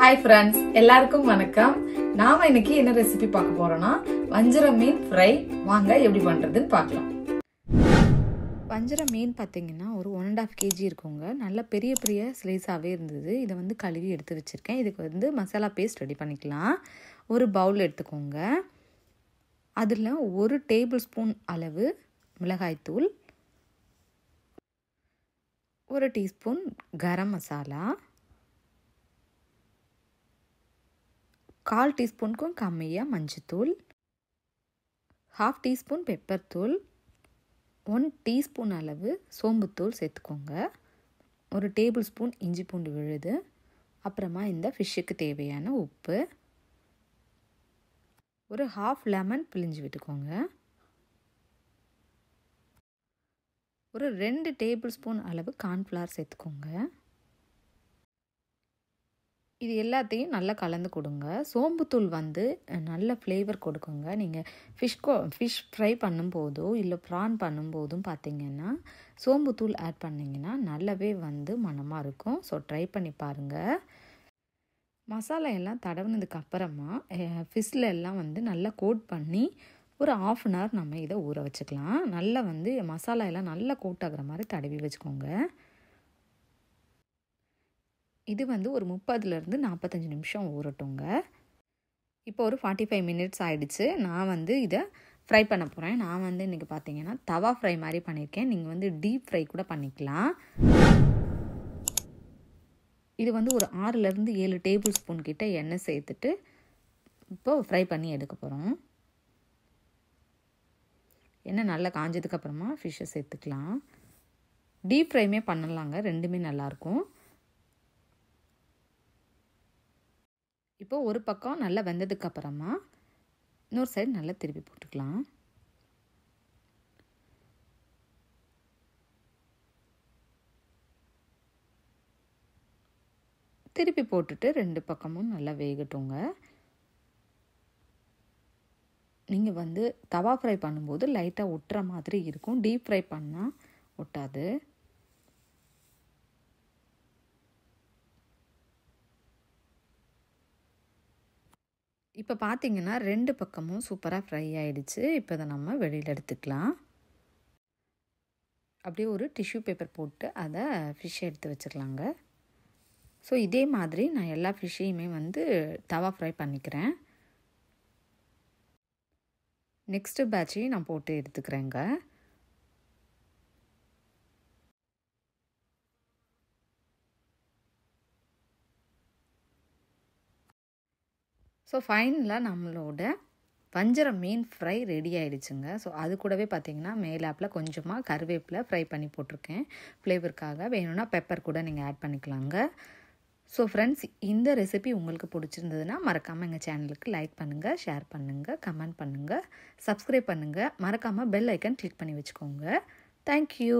Hi friends எல்லாருக்கும் வணக்கம். நாம இன்னைக்கு என்ன ரெசிபி பார்க்க போறோம்னா வஞ்சர மீன் ஃப்ரை வாங்க எப்படி பண்றதுன்னு பார்க்கலாம். வஞ்சர மீன் பார்த்தீங்கன்னா ஒரு ஒன் அண்ட் ஆஃப் கேஜி இருக்குங்க. நல்ல பெரிய பெரிய ஸ்லைஸாகவே இருந்தது. இதை வந்து கழுவி எடுத்து வச்சுருக்கேன். இதுக்கு வந்து மசாலா பேஸ்ட் ரெடி பண்ணிக்கலாம். ஒரு பவுல் எடுத்துக்கோங்க. அதில் ஒரு டேபிள் ஸ்பூன் அளவு மிளகாய்த்தூள் ஒரு டீஸ்பூன் கரம் மசாலா. கால் டீஸ்பூனுக்கும் கம்மியாக மஞ்சத்தூள் ஹாஃப் டீஸ்பூன் பெப்பர் தூள் ஒன் டீஸ்பூன் அளவு சோம்புத்தூள் சேர்த்துக்கோங்க. ஒரு டேபிள் ஸ்பூன் இஞ்சி பூண்டு விழுது அப்புறமா இந்த ஃபிஷ்ஷுக்கு தேவையான உப்பு. ஒரு ஹாஃப் லெமன் பிழிஞ்சு விட்டுக்கோங்க. ஒரு ரெண்டு டேபிள் ஸ்பூன் அளவு கார்ன்ஃப்ளவர் சேர்த்துக்கோங்க. இது எல்லாத்தையும் நல்லா கலந்து கொடுங்க. சோம்புத்தூள் வந்து நல்ல ஃப்ளேவர் கொடுக்குங்க. நீங்கள் ஃபிஷ் கோ ஃபிஷ் ஃப்ரை பண்ணும்போதோ இல்லை ப்ரான் பண்ணும்போதும் பார்த்தீங்கன்னா சோம்புத்தூள் ஆட் பண்ணிங்கன்னா நல்லாவே வந்து மனமாக இருக்கும். ஸோ ட்ரை பண்ணி பாருங்கள் மசாலா எல்லாம் தடவுனதுக்கு அப்புறமா ஃபிஷ்ல எல்லாம் வந்து நல்லா கோட் பண்ணி ஒரு ஆஃப் அன் ஹவர் நம்ம இதை ஊற வச்சுக்கலாம். நல்லா வந்து மசாலா எல்லாம் நல்லா கோட் ஆகிற மாதிரி தடவி வச்சுக்கோங்க. இது வந்து ஒரு முப்பதுலேருந்து நாற்பத்தஞ்சு நிமிஷம் ஊறட்டுங்க. இப்போ ஒரு ஃபார்ட்டி ஃபைவ் மினிட்ஸ் ஆகிடுச்சு நான் வந்து இதை ஃப்ரை பண்ண போகிறேன் நான் வந்து இன்றைக்கி பார்த்தீங்கன்னா தவா ஃப்ரை மாதிரி பண்ணியிருக்கேன். நீங்கள் வந்து டீப் ஃப்ரை கூட பண்ணிக்கலாம். இது வந்து ஒரு ஆறுலேருந்து ஏழு டேபிள் ஸ்பூன் கிட்ட எண்ணெய் சேர்த்துட்டு இப்போது ஃப்ரை பண்ணி எடுக்க போகிறோம் எண்ணெய் நல்லா காஞ்சதுக்கப்புறமா ஃபிஷ்ஷை சேர்த்துக்கலாம். டீப் ஃப்ரைமே பண்ணலாங்க. ரெண்டுமே நல்லாயிருக்கும் இப்போ ஒரு பக்கம் நல்லா வெந்ததுக்கு அப்புறமா இன்னொரு சைடு நல்லா திருப்பி போட்டுக்கலாம். திருப்பி போட்டுட்டு ரெண்டு பக்கமும் நல்லா வேகட்டுங்க. நீங்கள் வந்து தவா ஃப்ரை பண்ணும்போது லைட்டாக ஒட்டுற மாதிரி இருக்கும். டீப் ஃப்ரை பண்ணால் ஒட்டாது. இப்போ பார்த்தீங்கன்னா ரெண்டு பக்கமும் சூப்பராக ஃப்ரை ஆகிடுச்சு இப்போ இதை நம்ம வெளியில் எடுத்துக்கலாம். அப்படியே ஒரு டிஷ்யூ பேப்பர் போட்டு அதை ஃபிஷ்ஷை எடுத்து வச்சுக்கலாங்க ஸோ இதே மாதிரி நான் எல்லா ஃபிஷ்ஷையுமே வந்து தவா ஃப்ரை பண்ணிக்கிறேன். நெக்ஸ்ட்டு பேட்சையும் நான் போட்டு எடுத்துக்கிறேங்க. ஸோ ஃபைனலாக நம்மளோட வஞ்சர மீன் ஃப்ரை ரெடி ஆகிடுச்சுங்க ஸோ அது கூடவே பார்த்தீங்கன்னா மேலாப்பில் கொஞ்சமாக கருவேப்பில் ஃப்ரை பண்ணி போட்டிருக்கேன். ஃப்ளேவருக்காக வேணும்னா பெப்பர் கூட நீங்கள் ஆட் பண்ணிக்கலாங்க. ஸோ ஃப்ரெண்ட்ஸ் இந்த ரெசிபி உங்களுக்கு பிடிச்சிருந்ததுன்னா மறக்காமல் எங்கள் சேனலுக்கு லைக் பண்ணுங்கள் ஷேர் பண்ணுங்கள் கமெண்ட் பண்ணுங்கள் சப்ஸ்கிரைப் பண்ணுங்கள் மறக்காமல் பெல் ஐக்கன் கிளிக் பண்ணி வச்சுக்கோங்க. தேங்க்யூ